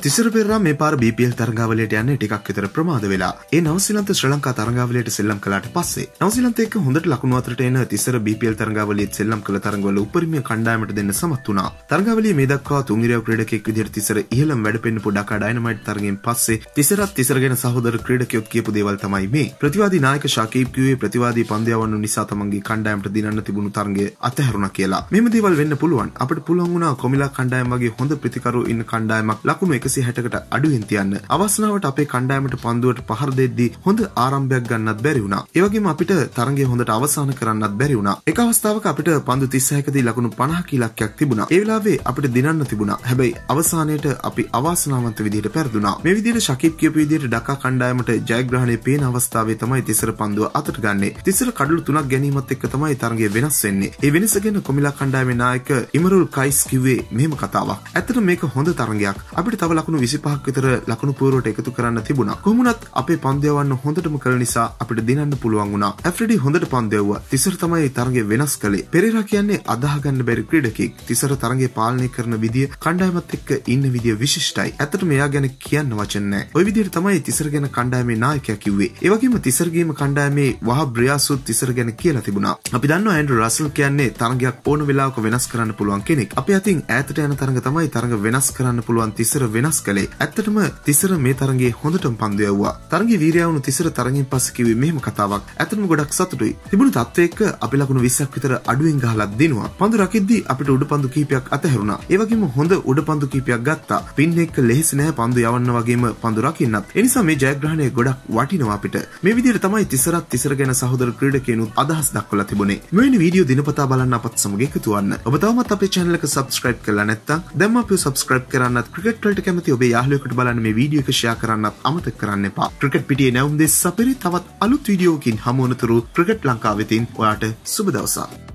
තිසර පෙරා මේ පාර BPL තරගාවලට යන්න ටිකක් විතර ප්‍රමාද වෙලා ඒ නවසිලන්ත ශ්‍ර ලංකා තරගාවලට සෙල්ලම් කලාට පස්සේ නවසිලන්ත එක්ක හොඳට ලකුණු අතරට එන තිසර BPL තරගාවලියේත් සෙල්ලම් කළ තරගවල උපරිම කණ්ඩායමට දෙන්න සමත් වුණා. තරගාවලියේ මේ දක්වා තුන්ගිරියව ක්‍රීඩකයෙක් විදිහට තිසර ඉහළම වැඩපෙන්නපු ඩකා ඩයිනමයිට් තරගෙන් පස්සේ තිසරත් තිසර ගැන සහෝදර ක්‍රීඩකයොත් කියපු දේවල් තමයි මේ. ප්‍රතිවාදී නායක ශාකීබ් කිව්වේ ප්‍රතිවාදී පන්දයාවන්නු නිසා තමන්ගේ කණ්ඩායමට දිනන්න තිබුණු තරගය අතහැරුණා කියලා. මෙම දේවල් වෙන්න පුළුවන්. අපිට පුළුවන් වුණා කොමිලා කණ්ඩායම වගේ හොඳ ප්‍රතිකරු ඉන්න කණ්ඩායමක් ලකුණු 160කට අඩුවෙන් තියන්න. අවස්නාවට අපේ කණ්ඩායමට පන්දුවට පහර දෙද්දී හොඳ ආරම්භයක් ගන්නත් බැරි වුණා. ඒ වගේම අපිට තරගය හොඳට අවසන් කරන්නත් බැරි වුණා. එක අවස්ථාවක අපිට පන්දු 36කදී ලකුණු 50 ඉලක්කයක් තිබුණා. ඒ වෙලාවේ අපිට දිනන්න තිබුණා. හැබැයි අවසානයේට අපි අවාසනාවන්ත විදිහට පෙරදුනා. මේ විදිහට ශකීබ් කියපු විදිහට ඩකා කණ්ඩායමට ජයග්‍රහණය පේන අවස්ථාවේ තමයි තිසර පන්දුව අතට ගන්නේ. තිසර කඩළු තුනක් ගැනීමත් එක්ක තමයි තරගය වෙනස් වෙන්නේ. ඒ වෙනස ගැන කොමිලා කණ්ඩායමේ නායක ඉමරුල් කයිස් කිව්වේ මෙහෙම කතාවක්. ඇත්තට මේක හොඳ තරගයක්. අපිට තව ලකුණු 25ක් විතර ලකුණු පුවරුවට එකතු කරන්න තිබුණා. කොහොමුණත් අපේ පන්දයවන්න හොඳටම කළ නිසා අපිට දිනන්න පුළුවන් වුණා. ඇෆ්රිඩි හොඳට පන්දයවුවා. තිසර තමයි තරගය වෙනස් කළේ. පෙරේරා කියන්නේ අදාහගන්න බැරි ක්‍රීඩකෙක්. තිසර තරගය පාලනය කරන විදිය කණ්ඩායමත් එක්ක ඉන්න විදිය විශිෂ්ටයි. ඇත්තටම එයා ගැන කියන්න වචන නැහැ. ওই විදිහට තමයි තිසර ගැන කණ්ඩායමේ නායකයා කිව්වේ. ඒ වගේම තිසරගේම කණ්ඩායමේ වහබ් රියාසුත් තිසර ගැන කියලා තිබුණා. අපි දන්නවා ඇන්ඩ්‍රු රසල් කියන්නේ තරගයක් ඕන වෙලාවක වෙනස් කරන්න පුළුවන් කෙනෙක්. අපි අතින් ඈතට යන තරඟ තමයි තරඟ වෙනස් කරන්න පුළුවන් තිසර වෙනස් කළේ. ඇත්තටම තිසර මේ තරගේ හොඳටම පන්දු යවුවා. තරගේ වීරයාවුණු තිසර තරගින් පස්සේ කිව්වේ මෙහෙම කතාවක්. ඇත්තටම ගොඩක් සතුටුයි. තිබුණු තත්ත්වය එක්ක අපි ලකුණු 20ක් විතර අඩුවෙන් ගහලා දිනුවා. පන්දු රකිද්දී අපිට උඩ පන්දු කීපයක් අතහැරුණා. ඒ වගේම හොඳ උඩ පන්දු කීපයක් ගත්තා. පින් එක්ක ලෙහෙසි නෑ පන්දු යවන්න වගේම පන්දු රකින්නත්. ඒ නිසා මේ ජයග්‍රහණය ගොඩක් වටිනවා අපිට. මේ විදිහට තමයි තිසරත් තිසර ගැන සහෝදර ක්‍රීඩකයනුත් අදහස් දක්වලා තිබුණේ. මෙවැනි වීඩියෝ දිනපතා බලන්න අපත් සමග එකතු වන්න. ඔබ තවමත් අපේ channel එක subscribe කරලා නැත්නම් දැන් අපිව subscribe කරන්නත් ක්‍රිකට් වලට කැමති ඔබේ යාළුවෙකුට බලන්න මේ වීඩියෝ එක share කරන්නත් අමතක කරන්න එපා. ක්‍රිකට් පිටියේ නැවුම් දෙස් සපිරි තවත් අලුත් වීඩියෝකින් හමු වනතුරු ක්‍රිකට් ලංකාවෙතින් ඔයාට සුබ දවසක්.